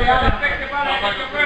Dale.